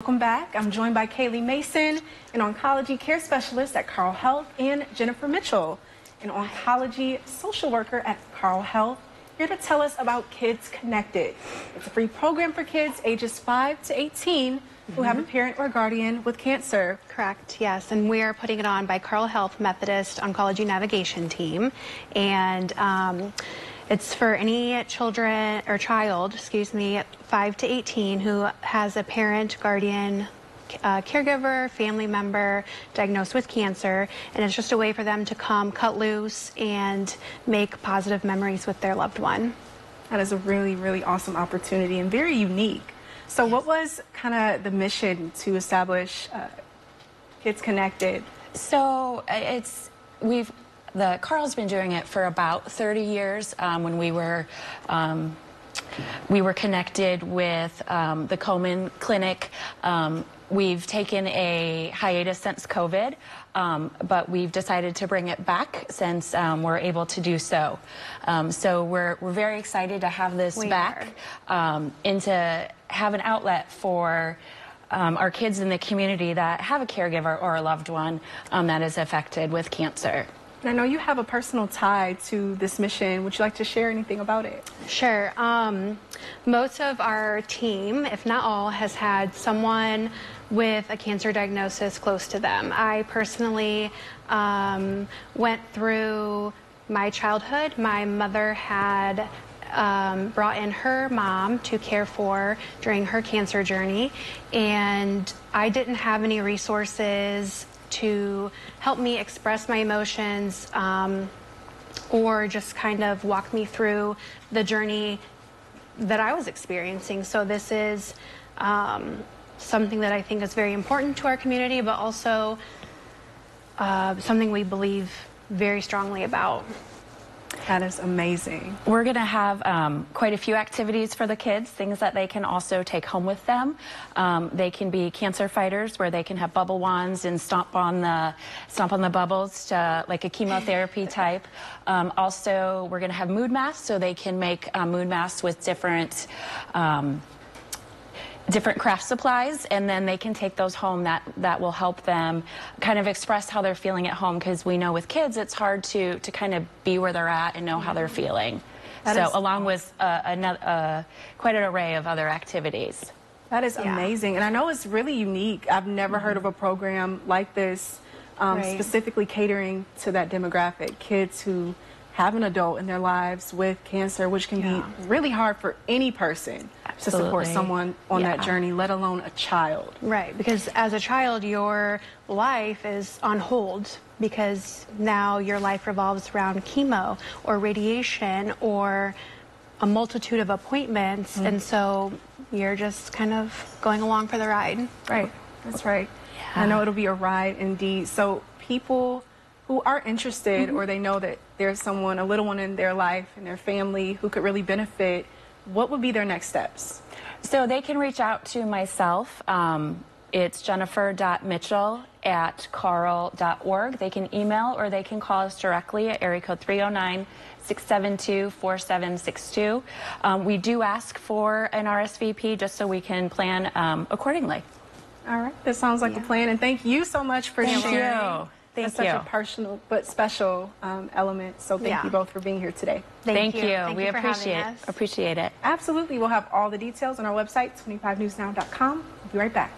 Welcome back. I'm joined by Kaylee Mason, an oncology care specialist at Carle Health, and Jennifer Mitchell, an oncology social worker at Carle Health, here to tell us about Kids Konnected. It's a free program for kids ages 5 to 18 who have a parent or guardian with cancer. Correct, yes. And we are putting it on by Carle Health Methodist Oncology Navigation Team. And um, it's for any children or child, excuse me, 5 to 18 who has a parent, guardian, uh, caregiver, family member diagnosed with cancer, and it's just a way for them to come cut loose and make positive memories with their loved one. That is a really, really awesome opportunity and very unique. So, yes. what was kind of the mission to establish uh, Kids Konnected? So, it's we've the Carle's been doing it for about 30 years. Um, when we were um, we were connected with um, the Komen Clinic. Um, we've taken a hiatus since COVID, um, but we've decided to bring it back since um, we're able to do so. Um, so we're, we're very excited to have this we back um, and to have an outlet for our kids in the community that have a caregiver or a loved one that is affected with cancer. I know you have a personal tie to this mission. Would you like to share anything about it? Sure. Um, most of our team, if not all, has had someone with a cancer diagnosis close to them. I personally um, went through my childhood. My mother had um, brought in her mom to care for during her cancer journey, and I didn't have any resources to help me express my emotions um, or just kind of walk me through the journey that I was experiencing. So this is um, something that I think is very important to our community, but also uh, something we believe very strongly about. That is amazing. We're going to have um, quite a few activities for the kids, things that they can also take home with them. Um, they can be cancer fighters, where they can have bubble wands and stomp on the stomp on the bubbles, to, like a chemotherapy type. Um, also, we're going to have mood masks, so they can make uh, mood masks with different um, different craft supplies and then they can take those home that that will help them kind of express how they're feeling at home because we know with kids it's hard to to kind of be where they're at and know how they're feeling that so is, along with uh, another uh, quite an array of other activities that is yeah. amazing and i know it's really unique i've never mm -hmm. heard of a program like this um, right. specifically catering to that demographic kids who have an adult in their lives with cancer, which can yeah. be really hard for any person Absolutely. to support someone on yeah. that journey, let alone a child. Right, because as a child, your life is on hold because now your life revolves around chemo or radiation or a multitude of appointments, mm -hmm. and so you're just kind of going along for the ride. Right, that's right. Yeah. I know it'll be a ride indeed. So people who are interested mm -hmm. or they know that there's someone, a little one in their life and their family who could really benefit, what would be their next steps? So they can reach out to myself. Um, it's jennifer.mitchell at carle.org. They can email or they can call us directly at area code 309 672 4762. Um, we do ask for an RSVP just so we can plan um, accordingly. All right, this sounds like yeah. a plan. And thank you so much for thank sharing. You. Thank That's you. such a personal but special um, element. So thank yeah. you both for being here today. Thank, thank you. you. Thank we you appreciate appreciate it. Absolutely. We'll have all the details on our website, 25newsnow.com. We'll be right back.